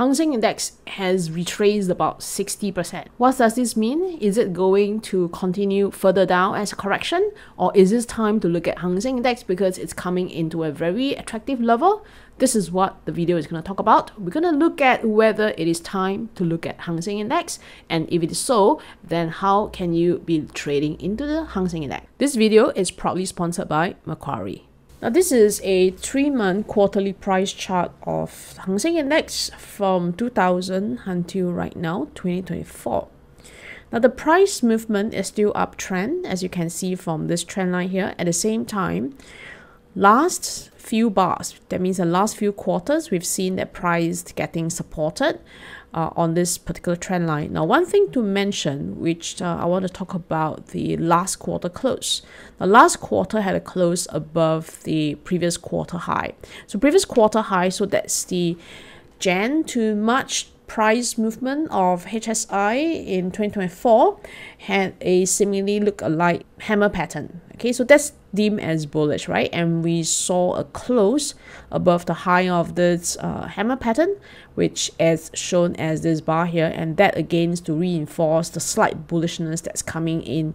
Hang Seng Index has retraced about 60%. What does this mean? Is it going to continue further down as a correction? Or is this time to look at Hang Seng Index because it's coming into a very attractive level? This is what the video is going to talk about. We're going to look at whether it is time to look at Hang Seng Index and if it is so, then how can you be trading into the Hang Seng Index? This video is proudly sponsored by Macquarie. Now this is a three-month quarterly price chart of Hang Seng Index from 2000 until right now, 2024. Now the price movement is still uptrend, as you can see from this trend line here. At the same time, last few bars, that means the last few quarters, we've seen that price getting supported uh, on this particular trend line. Now, one thing to mention, which uh, I want to talk about the last quarter close. The last quarter had a close above the previous quarter high. So previous quarter high, so that's the Jan to March price movement of HSI in 2024 had a similarly look alike hammer pattern. Okay, so that's deemed as bullish, right? And we saw a close above the high of this uh, hammer pattern, which is shown as this bar here, and that again is to reinforce the slight bullishness that's coming in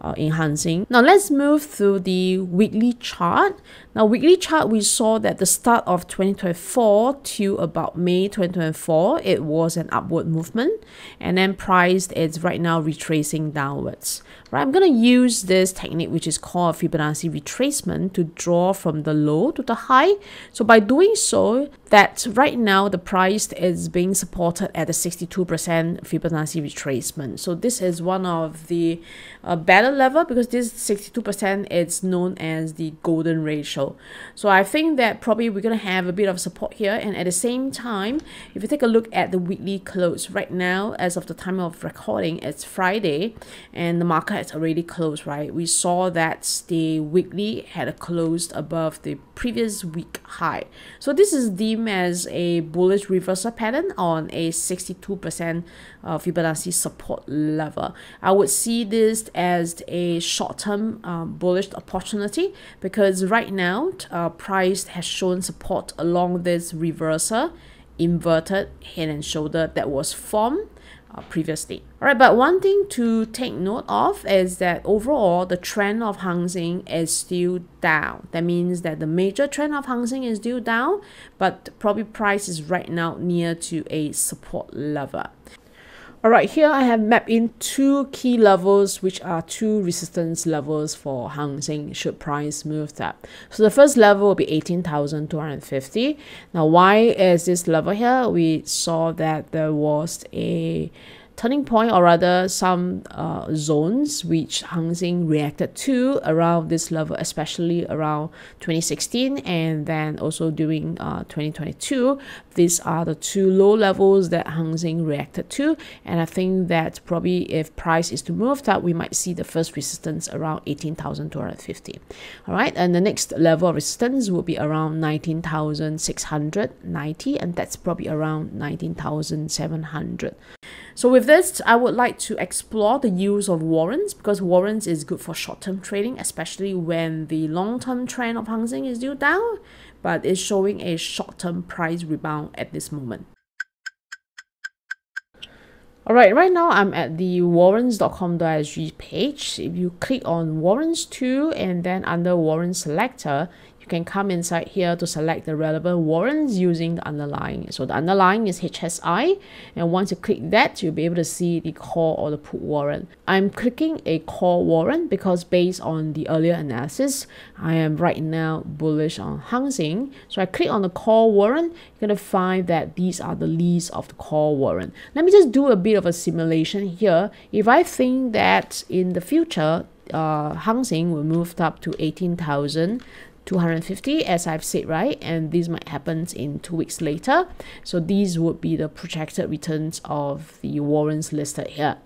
uh, enhancing. Now let's move through the weekly chart. Now weekly chart, we saw that the start of 2024 to about May 2024, it was an upward movement and then priced is right now retracing downwards. Right, I'm going to use this technique which is called Fibonacci retracement to draw from the low to the high. So by doing so, that right now the price is being supported at a 62% Fibonacci retracement. So this is one of the uh, better level because this 62% is known as the golden ratio. So I think that probably we're going to have a bit of support here. And at the same time, if you take a look at the weekly close right now, as of the time of recording, it's Friday and the market has already closed, right? We saw that the weekly had closed above the previous week high. So this is deemed as a bullish reversal pattern on a 62% uh, Fibonacci support level. I would see this as a short-term um, bullish opportunity because right now uh, price has shown support along this reversal inverted head and shoulder that was formed uh, previously. All right, but one thing to take note of is that overall the trend of Hang Seng is still down. That means that the major trend of Hang Seng is still down, but probably price is right now near to a support level. Alright, here I have mapped in two key levels which are two resistance levels for Hang Seng should price move up. So the first level will be 18,250. Now why is this level here? We saw that there was a turning point or rather some uh, zones which Hang Seng reacted to around this level, especially around 2016 and then also during uh, 2022. These are the two low levels that Hang Seng reacted to and I think that probably if price is to move up, we might see the first resistance around 18,250. All right, and the next level of resistance will be around 19,690 and that's probably around 19,700. So with this, I would like to explore the use of warrants because warrants is good for short-term trading, especially when the long-term trend of Hang Seng is still down, but is showing a short-term price rebound at this moment. Alright, right now I'm at the warrants.com.sg page. If you click on warrant tools and then under warrant selector, can come inside here to select the relevant warrants using the underlying. So the underlying is HSI and once you click that you'll be able to see the call or the put warrant. I'm clicking a call warrant because based on the earlier analysis I am right now bullish on Hang Seng. So I click on the call warrant you're going to find that these are the list of the call warrant. Let me just do a bit of a simulation here. If I think that in the future uh, Hang Seng will move up to 18,000 250 as I've said right? And this might happen in two weeks later. So these would be the projected returns of the warrants listed here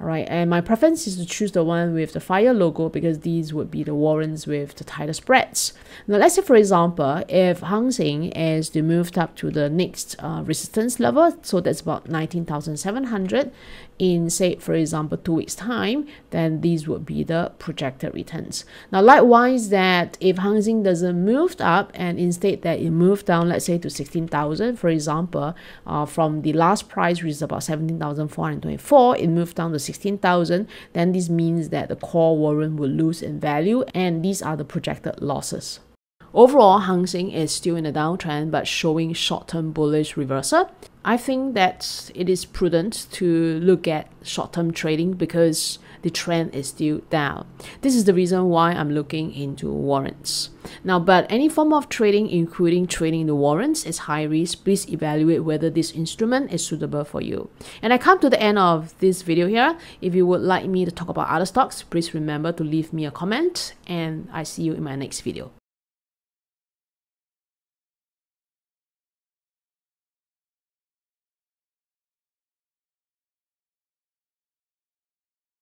All right, and my preference is to choose the one with the fire logo because these would be the warrants with the tighter spreads. Now, let's say, for example, if Hang Seng is to moved up to the next uh, resistance level, so that's about 19,700 in, say, for example, two weeks' time, then these would be the projected returns. Now, likewise, that if Hang Seng doesn't move up and instead that it moved down, let's say to 16,000, for example, uh, from the last price, which is about 17,424, it moved down to 16,000, then this means that the call warrant will lose in value and these are the projected losses. Overall, Hang Seng is still in a downtrend but showing short-term bullish reversal. I think that it is prudent to look at short-term trading because the trend is still down. This is the reason why I'm looking into warrants. Now, but any form of trading, including trading the warrants, is high risk. Please evaluate whether this instrument is suitable for you. And I come to the end of this video here. If you would like me to talk about other stocks, please remember to leave me a comment and I see you in my next video.